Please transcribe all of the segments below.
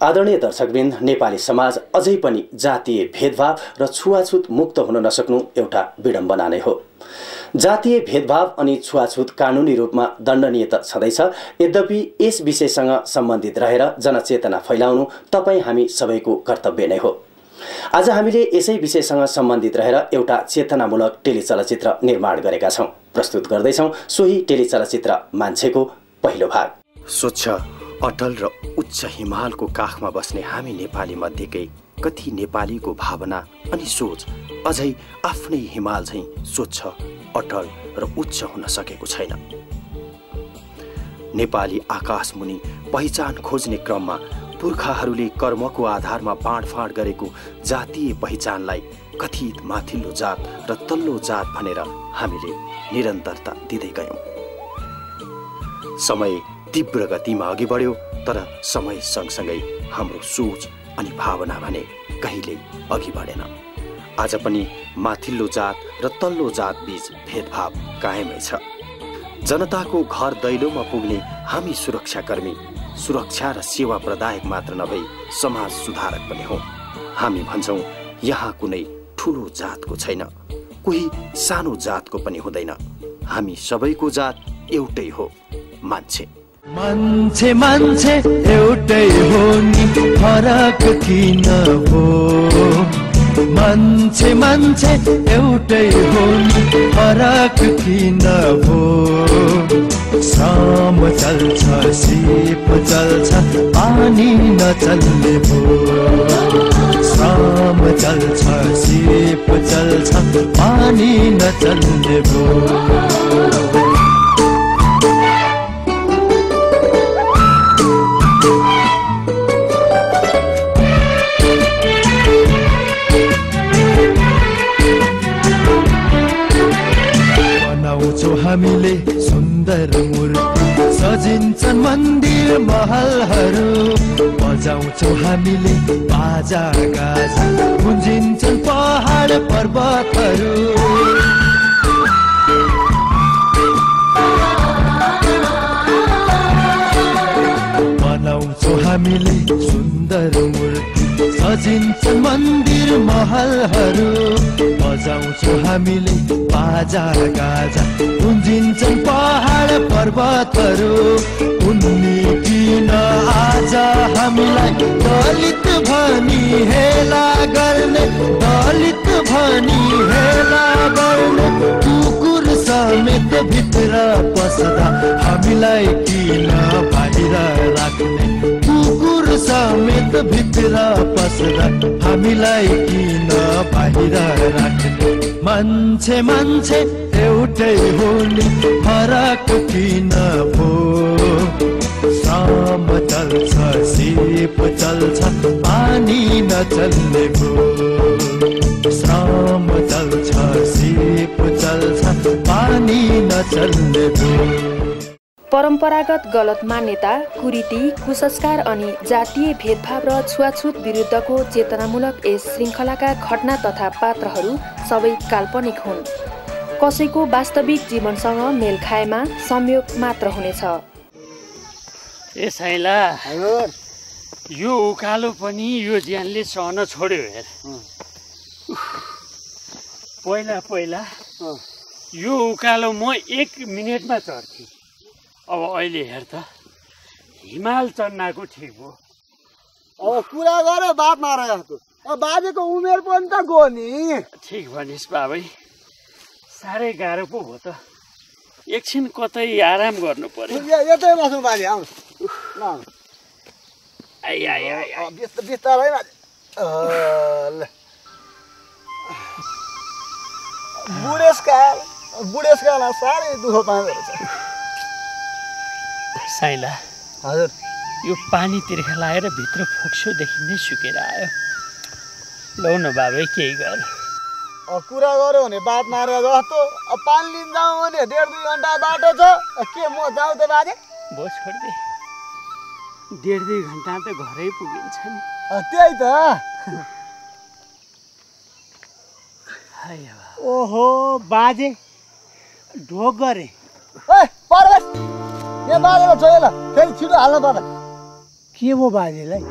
आदरणीय दर्शकवृन्द नेपाली समाज अझै पनि जातीय भेदभाव र छुवाछुत मुक्त हुन नसक्नु एउटा विडम्बना नै हो। जातीय भेदभाव अनि छुवाछुत कानुनी रूपमा दण्डनीय त छँदैछ यद्यपि यस विषयसँग सम्बन्धित रहेर जनचेतना फैलाउनु तपाईँ हामी सबैको कर्तव्य नै हो। आज हामीले यसै विषयसँग सम्बन्धित रहेर एउटा चेतनामूलक टेलिचलचित्र निर्माण गरेका छौँ। प्रस्तुत गर्दैछौँ सोही टेलिचलचित्र मान्छेको पहिलो भाग। स्वच्छ अटल र उच्च हिमालको काखमा बस्ने हामी नेपाली मध्येकै कति नेपालीको भावना अनि सोच अझै आफ्नै हिमाल झैँ स्वच्छ अटल र उच्च हुन सकेको छैन। नेपाली आकाशमुनि पहिचान खोज्ने क्रममा पुर्खाहरूले कर्मको आधारमा बाँडफाँड गरेको जातीय पहिचानलाई कथित माथिल्लो जात र तल्लो जात भनेर हामीले निरन्तरता दिँदै गयौँ। समय तीव्र गतिमा अघि बढ्यो तर समय सँगसँगै हाम्रो सोच अनि भावना भने कहिल्यै अघि बढेन। आज पनि माथिल्लो जात र तल्लो जात बीच भेदभाव कायमै छ। जनताको घर दैलोमा पुग्ने हामी सुरक्षाकर्मी सुरक्षा र सेवा प्रदायक मात्र नभई समाज सुधारक पनि हौ। हामी भन्छौँ यहाँ कुनै ठुलो जातको छैन कोही सानो जातको पनि हुँदैन। हामी सबैको जात एउटै हो मान्छे। मान्छे मान्छे एउटै हो नि फरक किन हो? मान्छे मान्छे एउटै हो नि फरक किन हो? श्रम चल्छ सिप चल्छ पानी नचल्ने भो श्रम चल्छ सिप चल्छ पानी नचल्ने भो हामीले सुन्दर मूर्ति। सजिन्छन् मन्दिर महलहरू। बजाउँछौ हामीले बाजा गाजा। गुन्जिन्छन् पहाड पर्वतहरू। बनाउँछौ हामीले सुन्दर मूर्ति। सजिन्छन् मन्दिर महलहरू। बजाउँछौ हामीले बाजा गाजा गुन्जिन्छन् पहाड पर्वतहरू। उन्नी किन आज हामीलाई दलित भनी हेला गर्ने दलित भनी हेला गर्ने। कुकुर समेत भित्र पस्दा हामीलाई किन बाहिर राख्ने? समेत भित्र पस्दा हामीलाई किन बाहिर राख्ने मान्छे मान्छे एउटै हो नि फरक किन भो श्रम चल्छ सिप चल्छ पानी नचल्ने भो श्रम चल्छ सिप चल्छ पानी नचल्ने भो परम्परागत गलत मान्यता कुरीति कुसंस्कार अनि जातीय भेदभाव र छुवाछुत विरुद्धको चेतनामूलक यस श्रृङ्खलाका घटना तथा पात्रहरू सबै काल्पनिक हुन्। कसैको वास्तविक जीवनसँग मेल खाएमा संयोग मात्र हुनेछ। ए साइला यो उकालो पनि यो ज्यानले सहन छोड्यो हेर। पहिला पहिला यो उकालो म एक मिनटमा चढ्थेँ। अब अहिले हेर त हिमाल चढ्नाको ठिक हो। अब कुरा गर बात मार बाजेको उमेर पनि त गयो नि। ठिक भनिस् बाबै साह्रै गाह्रो पो हो त। एकछिन कतै आराम गर्नु पर्यो। यतै बस्नु बाजे आउनु। बिस्तारै बुढेसकाल बुढेसकालमा साह्रै दुःख पाउँदो रहेछ। साइला। हजुर। यो पानी तिर्खा लगाएर भित्र फोक्सोदेखि नै सुकेर आयो। लौ न बाबै केही गर। अब कुरा गऱ्यो भने बात मारेर जस्तो अब पानी लिन जाउँ भने डेढ दुई घन्टा बाटो छ। के म जाउँ त बाजे? भयो छोडिदे। डेढ दुई घन्टा त घरै पुगिन्छ नि त्यही त। हाय अब। ओहो बाजे ढोक गरे। ए परवेश! यहाँ छोयो ल फेरि छिटो हाल्नु पर्दा के भयो बाजेलाई?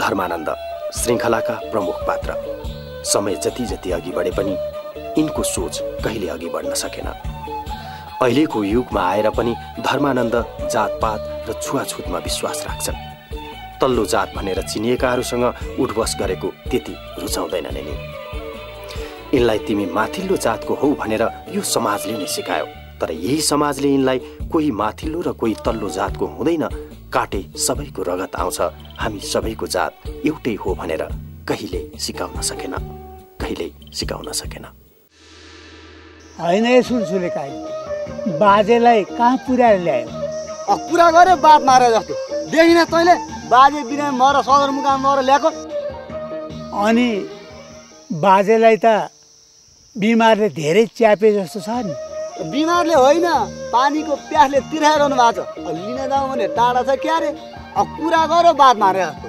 धर्मानन्द श्रृङ्खलाका प्रमुख पात्र। समय जति जति अघि बढे पनि यिनको सोच कहिले अघि बढ्न सकेन। अहिलेको युगमा आएर पनि धर्मानन्द जातपात र छुवाछुतमा विश्वास राख्छन्। तल्लो जात भनेर चिनिएकाहरूसँग उठबस गरेको त्यति रुचाउँदैनन् यिनी यिनलाई तिमी माथिल्लो जातको हौ भनेर यो समाजले नै सिकायो। तर यही समाजले यिनलाई कोही माथिल्लो र कोही तल्लो जातको हुँदैन। काटे सबैको रगत आउँछ। हामी सबैको जात एउटै हो भनेर कहिले सिकाउन सकेन। कहिले सिकाउन सकेन। होइन यो सुलसुले काई बाजेलाई कहाँ पुर्याएर ल्यायो? अँ, कुरा गऱ्यो बात मारे जस्तो। देखिन तैँले बाजे बिना मर सदरमुकाम मर ल्याएको। अनि बाजेलाई त बिमारले धेरै च्यापे जस्तो छ नि। बिमारले होइन पानीको प्यासले तिर्खाइरहनु भएको छ। लिन जाउँ भने टाढा छ क्या रे अब कुरा गऱ्यो बात मारे जस्तो।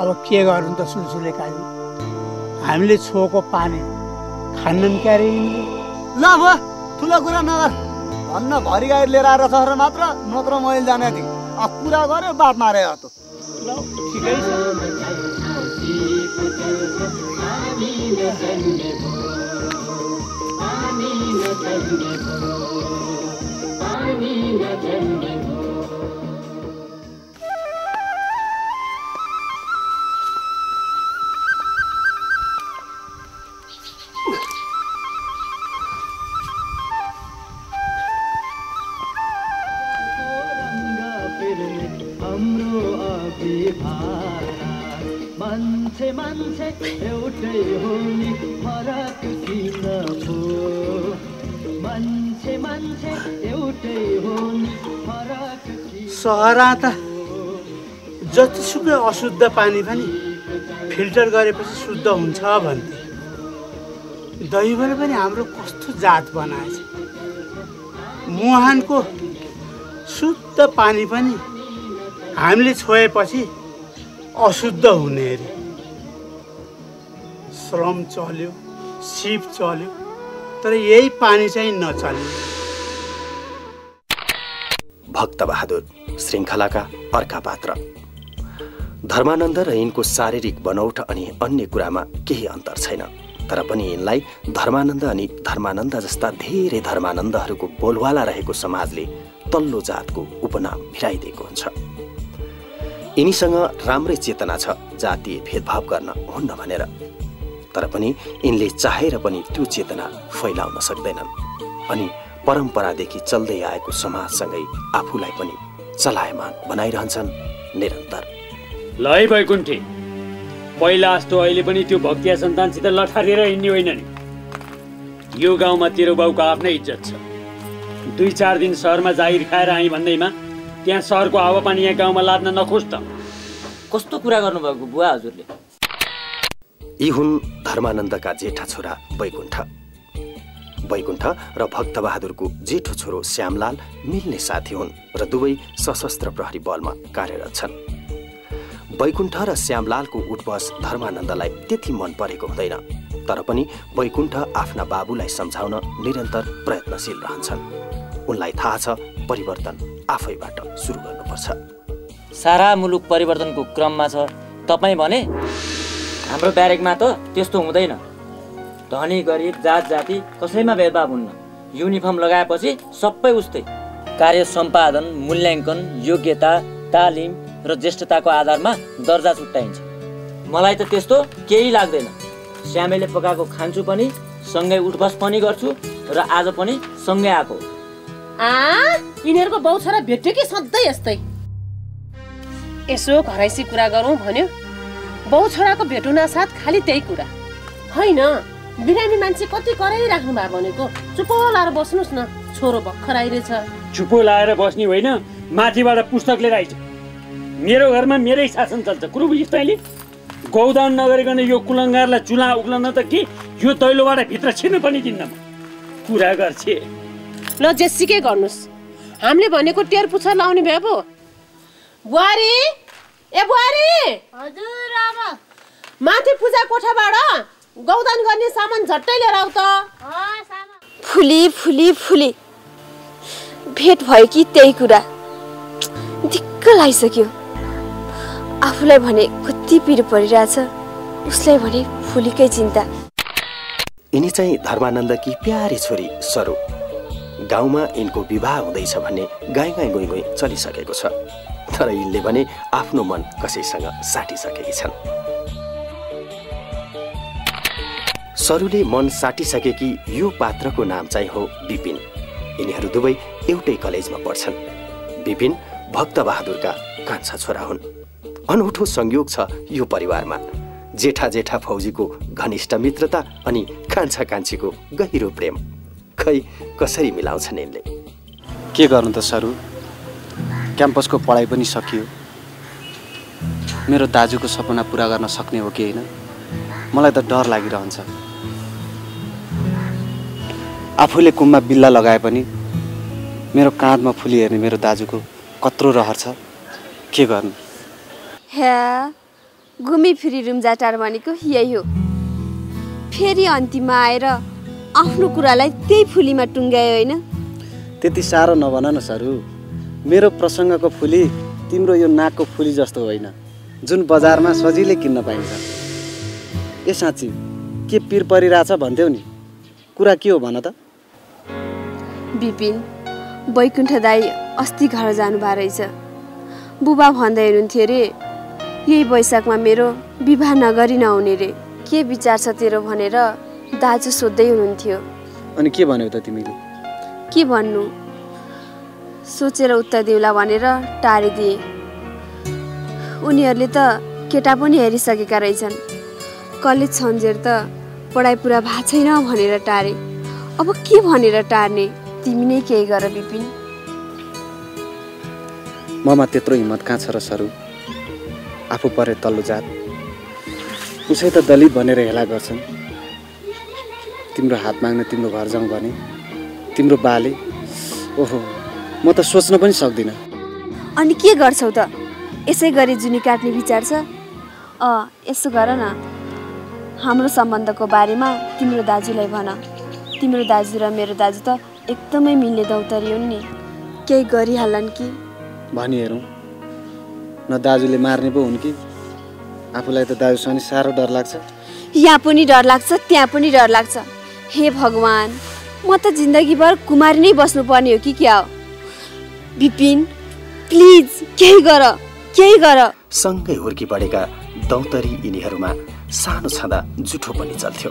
अब के गर्नु त सुलसुले काजी हामीले छोएको पानी खान्नन् क्यारे? ल भयो ठुलो कुरा नगर। भन्न भरि गाडी लिएर आएर र मात्र नत्र मैले जाने थिएँ अब कुरा गऱ्यो बात मारे जस्तो। ल ठिकै छ। हाम्रो अभिभार मान्छे मान्छे एउटै हो नि फरक किन पो मान्छे मान्छे एउटै हो नि फरक सहरा त जतिसुकै अशुद्ध पानी पनि फिल्टर गरेपछि शुद्ध हुन्छ भन्थे। दैवले पनि हाम्रो कस्तो जात बनाएछ। मुहानको शुद्ध पानी पनि हामीले छोएपछि अशुद्ध हुने अरे। श्रम चल्यो सिप चल्यो तर यही पानी चाहिँ नचल्ने भक्तबहादुर श्रृङ्खलाका अर्का पात्र। धर्मानन्द र यिनको शारीरिक बनौट अनि अन्य कुरामा केही अन्तर छैन। तर पनि यिनलाई धर्मानन्द अनि धर्मानन्द जस्ता धेरै धर्मानन्दहरूको बोलवाला रहेको समाजले तल्लो जातको उपनाम भिराइदिएको हुन्छ। यिनीसँग राम्रै चेतना छ जातीय भेदभाव गर्न हुन्न भनेर। तर पनि यिनले चाहेर पनि त्यो चेतना फैलाउन सक्दैनन्। अनि परम्परादेखि चल्दै आएको समाजसँगै आफूलाई पनि चलायमान बनाइरहन्छन् निरन्तर। ल है पहिला जस्तो अहिले पनि त्यो भक्तिया सन्तानसित लठारेर हिँड्ने होइन नि। यो गाउँमा तेरो बाउको आफ्नै इज्जत छ। दुई चार दिन सहरमा जागिर खाएर आएँ भन्दैमा त्यहाँ सहरको हावापानी यहाँ गाउँमा लाद्न नखोज त। कस्तो कुरा गर्नुभएको बुवा हजुरले? यी हुन् धर्मानन्दका जेठा छोरा वैकुण्ठ। वैकुण्ठ र भक्तबहादुरको जेठो छोरो श्यामलाल मिल्ने साथी हुन् र दुवै सशस्त्र प्रहरी बलमा कार्यरत छन्। वैकुण्ठ र श्यामलालको उठबस धर्मानन्दलाई त्यति मन परेको हुँदैन तर पनि वैकुण्ठ आफ्ना बाबुलाई सम्झाउन निरन्तर प्रयत्नशील रहन्छन्। उनलाई थाहा छ परिवर्तन आफैबाट सुरु गर्नुपर्छ। सारा मुलुक परिवर्तनको क्रममा छ। तपाईँ भने हाम्रो ब्यारेकमा त त्यस्तो हुँदैन। धनी गरिब जात जाति कसैमा भेदभाव हुन्न। युनिफर्म लगाएपछि सबै उस्तै। कार्य सम्पादन मूल्याङ्कन योग्यता तालिम र ज्येष्ठताको आधारमा दर्जा छुट्याइन्छ। मलाई त त्यस्तो केही लाग्दैन। श्यामेले पकाएको खान्छु पनि सँगै उठबस पनि गर्छु र आज पनि सँगै आएको यिनीहरूको बाउ छोरा भेट्यो कि सधैँ यस्तै। यसो घरैसी कुरा गरौँ भन्यो। बाउ छोराको भेटुना साथ खालि त्यही कुरा। होइन बिरामी मान्छे कति कराइराख्नु भयो भनेको। चुप लाएर बस्नुहोस् न छोरो भर्खर आइरहेछ। चुपो लाएर बस्ने होइन माथिबाट पुस्तक लिएर आइज। मेरो घरमा मेरै शासन चल्छ कुरो बुझिस् तैँले? गौदान नगरिकन यो कुलङ्गारलाई चुला उक्लन त कि? यो दैलोबाट भित्र छिर्नु पनि दिन्न कुरा गर्छे। ल जेसुकै गर्नुहोस् हामीले भनेको टेर पुच्छर लाउने भए पो। बुहारी? ए बुहारी? हजुर आमा। माथि पूजा कोठाबाट गौदान गर्ने सामान झट्टै लिएर आऊ त। फुली फुली फुली। भेट भयो कि त्यही कुरा। दिक्क लागिसक्यो। आफूलाई भने कति पिर परिरहेछ उसलाई भने फुलीकै चिन्ता। यिनी चाहिँ धर्मानन्दकी प्यारी छोरी सरू? गाउँमा यिनको विवाह हुँदैछ भन्ने गाई गाई गुई गुई चलिसकेको छ। तर यिनले भने आफ्नो मन कसैसँग साटिसकेकी छन्। सरूले मन साटिसकेकी यो पात्रको नाम चाहिँ हो विपिन यिनीहरू दुवै एउटै कलेजमा पढ्छन्। विपिन भक्तबहादुरका कान्छा छोरा हुन्। अनौठो संयोग छ यो परिवारमा। जेठा जेठा फौजीको घनिष्ठ मित्रता अनि कान्छा कान्छीको गहिरो प्रेम। खै कसरी मिलाउँछन् यिनले के गर्नु त सरू? क्याम्पसको पढाइ पनि सकियो। मेरो दाजुको सपना पुरा गर्न सक्ने हो कि होइन? मलाई त डर लागिरहन्छ। आफूले कुममा बिल्ला लगाए पनि मेरो काँधमा फुली हेर्ने मेरो दाजुको कत्रो रहर छ। के गर्नु? ह्या घुमी फिरी रुम्जाटार भनेको यही हो। फेरि अन्तिममा आएर आफ्नो कुरालाई त्यही फुलीमा टुङ्ग्यायो होइन? त्यति साह्रो नभन न सरू। मेरो प्रसङ्गको फुली तिम्रो यो नाकको फुली जस्तो होइन। जुन बजारमा सजिलै किन्न पाइन्छ। ए साँच्ची के पिर परिरहेछ भन्थ्यौ नि? कुरा के हो भन त? बिपिन वैकुण्ठ दाई अस्ति घर जानुभएको रहेछ। बुबा भन्दै हुनुहुन्थ्यो अरे यही वैशाखमा मेरो विवाह नगरी नहुने रे। के विचार छ तेरो भनेर दाजु सोध्दै हुनुहुन्थ्यो। अनि के भन्यौ त तिमीले? के भन्नु? सोचेर उत्तर दिउला भनेर टारिदिए। उनीहरूले त केटा पनि हेरिसकेका रहेछन्। कलेज छन्जेर त पढाइ पुरा भएको छैन भनेर टारे। अब के भनेर टार्ने? तिमी नै केही गर बिपिन। ममा त्यत्रो हिम्मत कहाँ छ र सरू? आफू परे तल्लो जात। उसै त दलित भनेर हेला गर्छन्। तिम्रो हात माग्न तिम्रो घर जाउँ भने तिम्रो बाले ओहो म त सोच्न पनि सक्दिनँ। अनि के गर्छौ त? यसै गरी जुनी काट्ने विचार छ? अँ यसो गर न। हाम्रो सम्बन्धको बारेमा तिम्रो दाजुलाई भन। तिम्रो दाजु र मेरो दाजु त एकदमै मिल्ने दौतरी हुन् नि। केही गरिहालन् कि? भनी हेरौँ। न दाजुले मार्ने पो हुन् कि? आफूलाई त दाजुसँग साह्रो डर लाग्छ। यहाँ पनि डर लाग्छ त्यहाँ पनि डर लाग्छ। हे भगवान् म त जिन्दगीभर कुमारी नै बस्नुपर्ने हो कि क्या? हो बिपिन प्लिज केही गर केही गर। सँगै हुर्की पढेका दौतरी यिनीहरूमा सानो छँदा जुठो पनि चल्थ्यो।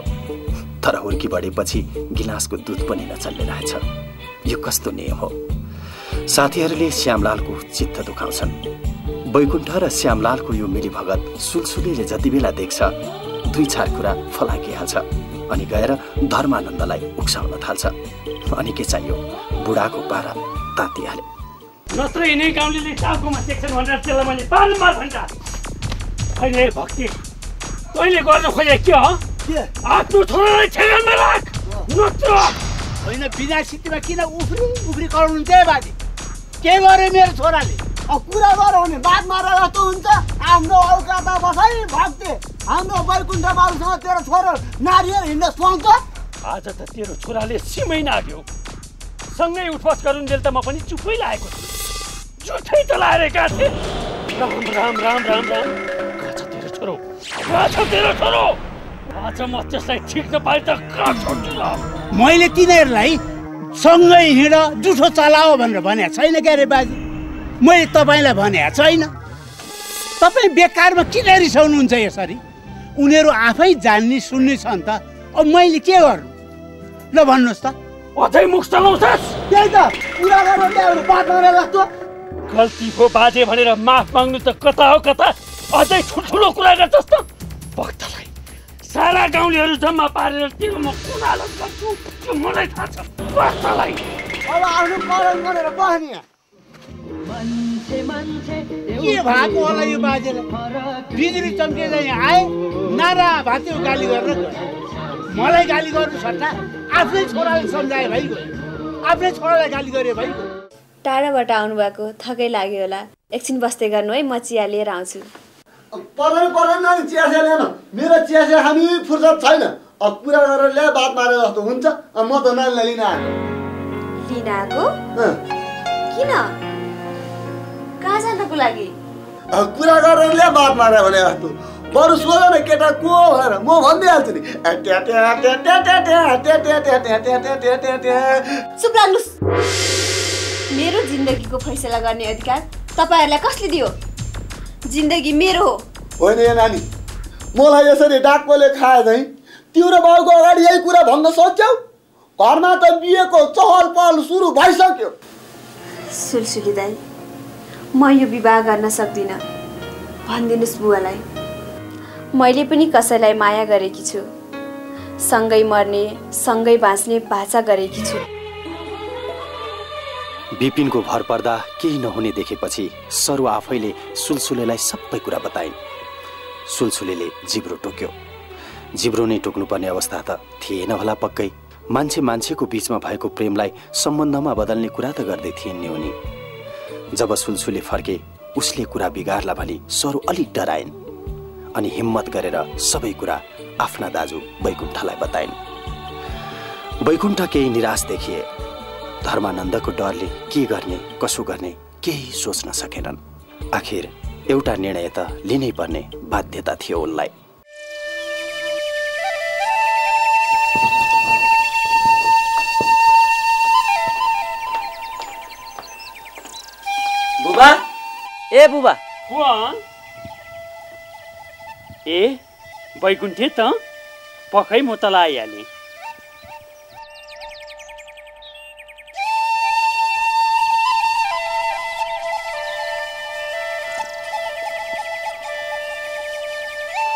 तर हुर्की बढेपछि गिलासको दुध पनि नचल्ने रहेछ। यो कस्तो नियम हो? साथीहरूले श्यामलालको चित्त दुखाउँछन्। वैकुण्ठ र श्यामलालको यो मिलीभगत सुलसुलीले जति बेला देख्छ दुई चार कुरा फलाकिहाल्छ। अनि गएर धर्मानन्दलाई उक्साउन थाल्छ। अनि के चाहियो? बुढाको पारा तातिहाले नत्र यिनै गाउँले टाउकोमा देख्छन् भनेर त्यसलाई मैले बारम्बार भन्छ अहिले भक्ति तैँले गर्न खोजे के हो? आफ्नो छोरालाई ठेगानमा राख। नत्र। होइन बिना सिटीमा किन उफ्री उफ्री कराउनुहुन्छ है बाजे? के गर्यो मेरो छोराले? अब कुरा गरौँ भने बात मारेर जस्तो हुन्छ। आफ्नो औकातमा बसाइ भक्ति। हाम्रो वैकुण्ठ बाबुसँग तेरो छोरो नारीहरू हिँड्न सुहाउँछ। आज त तेरो छोराले सिमै नाग्यो सँगै उठबस गरुन्जेल त म पनि चुपै लागेको छु। जुठै त लाएर गएको थिएँ। राम राम राम राम राम। कहाँ छ तेरो छोरो? कहाँ छ तेरो छोरो? आज म त्यसलाई ठिक नपाए त कहाँ छोड्छु ल? मैले तिनीहरूलाई सँगै हिँड जुठो चलाओ भनेर भनेको छैन क्या अरे बाजे। मैले तपाईँलाई भनेको छैन। तपाईँ बेकारमा किन रिसाउनुहुन्छ यसरी? उनीहरू आफै जान्ने सुन्ने छन् त। अब मैले के गर्नु? ल भन्नुहोस् त। अझै मुख चलाउँछस्? त्यही त। कुरा गरेर बात मारेर जस्तो गल्ती हो बाजे भनेर माफ माग्नु त कता हो कता? अझै ठुल्ठुलो कुरा गर्छस् त। भक्तलाई सारा गाउँलेहरू जम्मा पारेर तेरो म कुन हालत गर्छु त्यो मलाई थाहा छ। भक्तलाई अब आफ्नो करण गरेर बस्ने के भएको होला यो बाजेलाई बिजुली चम्के चाहिँ आए नारा भाँच्यो गाली गरेर मलाई गाली गर्नु सट्टा आफ्नै छोराले सम्झाए भाइ आफ्नै छोरालाई गाली गरे भाइ टाढाबाट आउनुभएको थकै लाग्यो होला। एकछिन बस्दै गर्नु है म चिया लिएर आउँछु। पर्दैन पर्दैन नानी चिया चिया ल्याएन मेरो चिया चिया खाने फुर्सद छैन। अब कुरा गरेर ल्या बात मारेर जस्तो हुन्छ। अब म त नानीलाई लिन आएको। लिन आएको? अँ, किन? कहाँ जानको लागि? कुरा गरेर बात मारे भने जस्तो बरु सोध न केटा को भनेर म भनिदिइहाल्छु नि मेरो जिन्दगीको फैसला गर्ने अधिकार तपाईँहरूलाई कसले दियो जिन्दगी मेरो हो होइन नानी मलाई यसरी डाक्कोले खाए झैँ तिम्रो बाउको अगाडि यही कुरा भन्न सक्छौ घरमा त बिहेको चहल पहल सुरु भइसक्यो सुलसुली दाई म यो विवाह गर्न सक्दिनँ भनिदिनुहोस् बुवालाई। मैले पनि कसैलाई माया गरेकी छु। सँगै मर्ने सँगै बाँच्ने भाषा गरेकी छु। बिपिनको भर पर्दा केही नहुने देखेपछि सरु आफैले सुलसुलेलाई सबै कुरा बताइन्। सुलसुलेले जिब्रो टोक्यो। जिब्रो नै टोक्नुपर्ने अवस्था त थिएन होला पक्कै। मान्छे मान्छेको बिचमा भएको प्रेमलाई सम्बन्धमा बदल्ने कुरा त गर्दै थिइन् नि उनी। जब सुलसुले फर्के उसले कुरा बिगार्ला भनी सरु अलिक डराइन् अनि हिम्मत गरेर सबै कुरा आफ्ना दाजु वैकुण्ठलाई बताइन्। वैकुण्ठ केही निराश देखिए। धर्मानन्दको डरले के गर्ने कसो गर्ने केही सोच्न सकेनन्। आखिर एउटा निर्णय त लिनै पर्ने बाध्यता थियो उनलाई। ए बुबा। ए बैकुण्ठे त? पखै म तल आइहालेँ।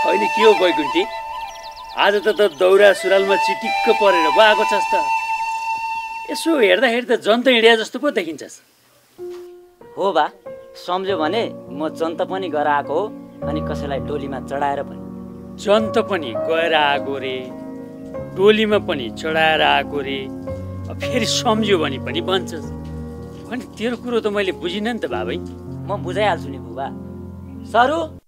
अहिले के हो बैकुण्ठी आज त त दौरा सुरुवालमा चिटिक्क परेर पो आएको छस् त। यसो हेर्दाखेरि त जन्त हिँडिया जस्तो पो देखिन्छस्। हो बा। सम्झ्यो भने म जन्त पनि गएर आएको हो अनि कसैलाई डोलीमा चढाएर पनि। जन्त पनि गएर आएको रे। टोलीमा पनि चढाएर आएको रे। अब फेरि सम्झ्यो भने पनि भन्छस् अनि तेरो कुरो त मैले बुझिनँ नि त बाबै म बुझाइहाल्छु नि बुबा। सरू!